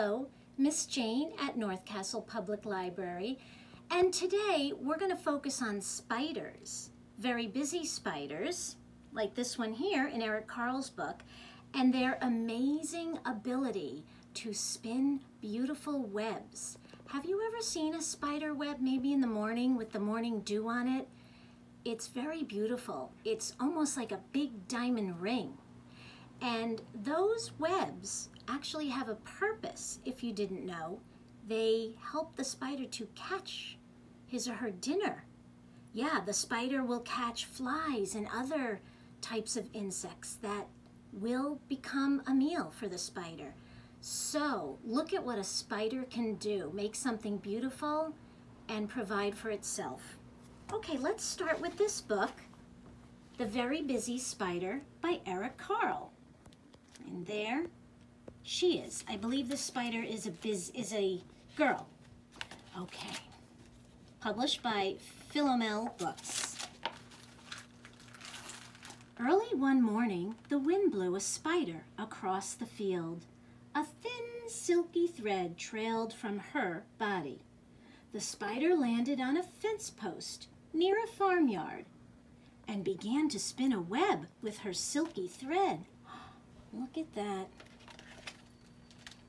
Hello, Miss Jane at North Castle Public Library. And today we're going to focus on spiders, very busy spiders, like this one here in Eric Carle's book, and their amazing ability to spin beautiful webs. Have you ever seen a spider web maybe in the morning with the morning dew on it? It's very beautiful. It's almost like a big diamond ring. And those webs actually have a purpose, if you didn't know. They help the spider to catch his or her dinner. Yeah, the spider will catch flies and other types of insects that will become a meal for the spider. So look at what a spider can do. Make something beautiful and provide for itself. Okay, let's start with this book, The Very Busy Spider by Eric Carle. And there she is. I believe this spider is a biz is a girl. Okay. Published by Philomel Books. Early one morning, the wind blew a spider across the field. A thin, silky thread trailed from her body. The spider landed on a fence post near a farmyard and began to spin a web with her silky thread. Look at that.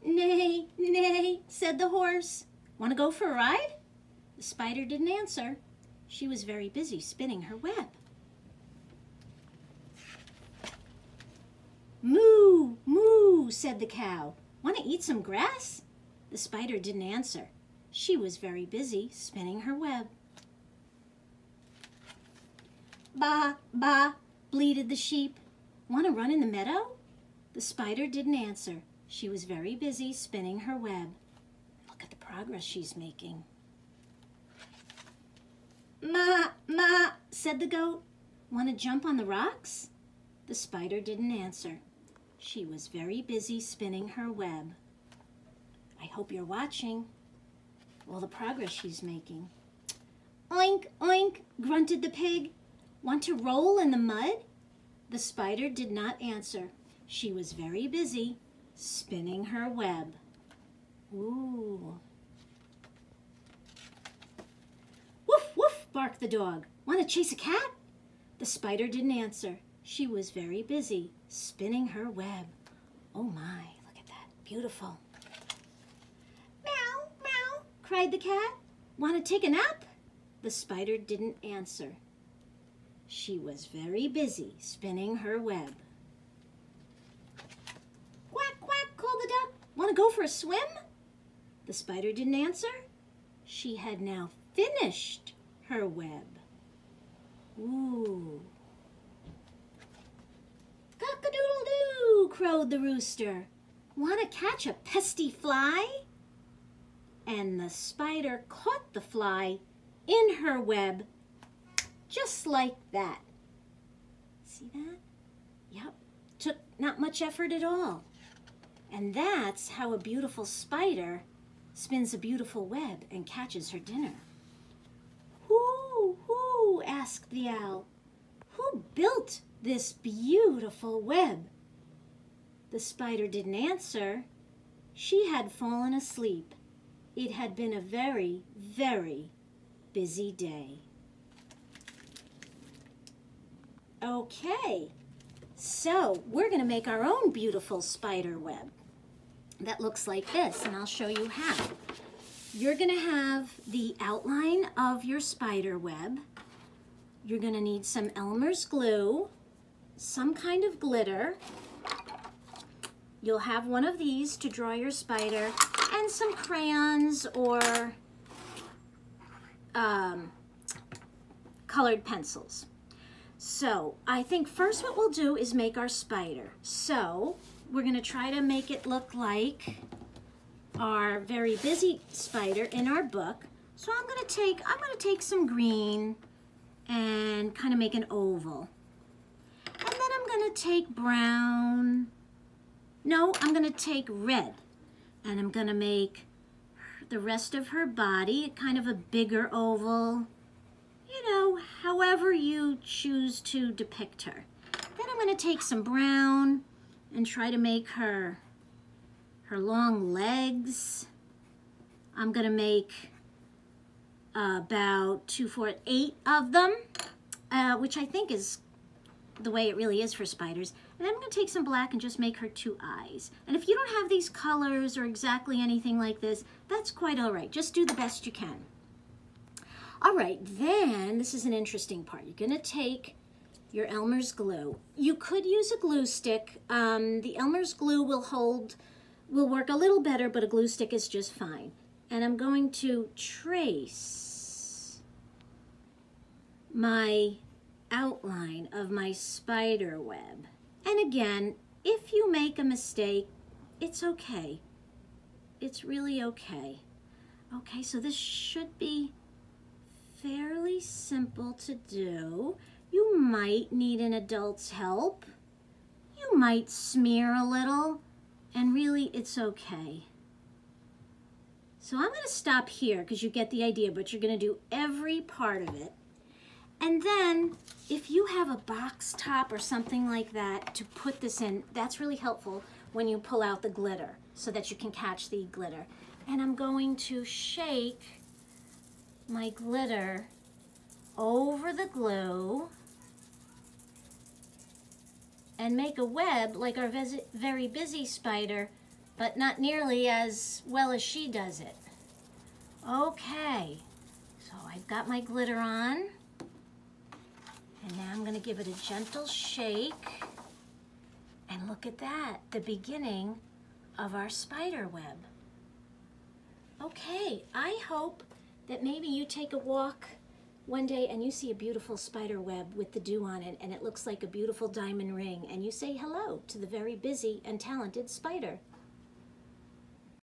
Neigh, neigh, said the horse. Want to go for a ride? The spider didn't answer. She was very busy spinning her web. Moo, moo, said the cow. Want to eat some grass? The spider didn't answer. She was very busy spinning her web. Ba, ba, bleated the sheep. Want to run in the meadow? The spider didn't answer. She was very busy spinning her web. Look at the progress she's making. Ma, ma, said the goat. Want to jump on the rocks? The spider didn't answer. She was very busy spinning her web. I hope you're watching. Well, the progress she's making. Oink, oink, grunted the pig. Want to roll in the mud? The spider did not answer. She was very busy spinning her web. Ooh. Woof, woof, barked the dog. Want to chase a cat? The spider didn't answer. She was very busy spinning her web. Oh my, look at that. Beautiful. Meow, meow, cried the cat. Want to take a nap? The spider didn't answer. She was very busy spinning her web. Quack, quack, called the duck. Want to go for a swim? The spider didn't answer. She had now finished her web. Ooh. Cock-a-doodle-doo, crowed the rooster. Want to catch a pesty fly? And the spider caught the fly in her web just like that. See that? Yep, took not much effort at all. And that's how a beautiful spider spins a beautiful web and catches her dinner. Who, who, asked the owl, who built this beautiful web? The spider didn't answer. She had fallen asleep. It had been a very, very busy day. Okay, so we're going to make our own beautiful spider web that looks like this, and I'll show you how. You're going to have the outline of your spider web. You're going to need some Elmer's glue, some kind of glitter. You'll have one of these to draw your spider, and some crayons or um, colored pencils. So I think first what we'll do is make our spider. So we're gonna try to make it look like our very busy spider in our book. So I'm gonna take, I'm gonna take some green and kind of make an oval. And then I'm gonna take brown. No, I'm gonna take red. And I'm gonna make the rest of her body kind of a bigger oval you know, however you choose to depict her. Then I'm going to take some brown and try to make her her long legs. I'm gonna make about two, four, eight of them, uh, which I think is the way it really is for spiders. And then I'm gonna take some black and just make her two eyes. And if you don't have these colors or exactly anything like this, that's quite all right. Just do the best you can. All right, then this is an interesting part. You're gonna take your Elmer's glue. You could use a glue stick. Um, the Elmer's glue will hold, will work a little better, but a glue stick is just fine. And I'm going to trace my outline of my spider web. And again, if you make a mistake, it's okay. It's really okay. Okay, so this should be fairly simple to do. You might need an adult's help. You might smear a little, and really it's okay. So I'm going to stop here because you get the idea, but you're going to do every part of it. And then if you have a box top or something like that to put this in, that's really helpful when you pull out the glitter so that you can catch the glitter. And I'm going to shake my glitter over the glue and make a web like our very busy spider, but not nearly as well as she does it. Okay, so I've got my glitter on. And now I'm gonna give it a gentle shake. And look at that, the beginning of our spider web. Okay, I hope that maybe you take a walk one day and you see a beautiful spider web with the dew on it and it looks like a beautiful diamond ring and you say hello to the very busy and talented spider.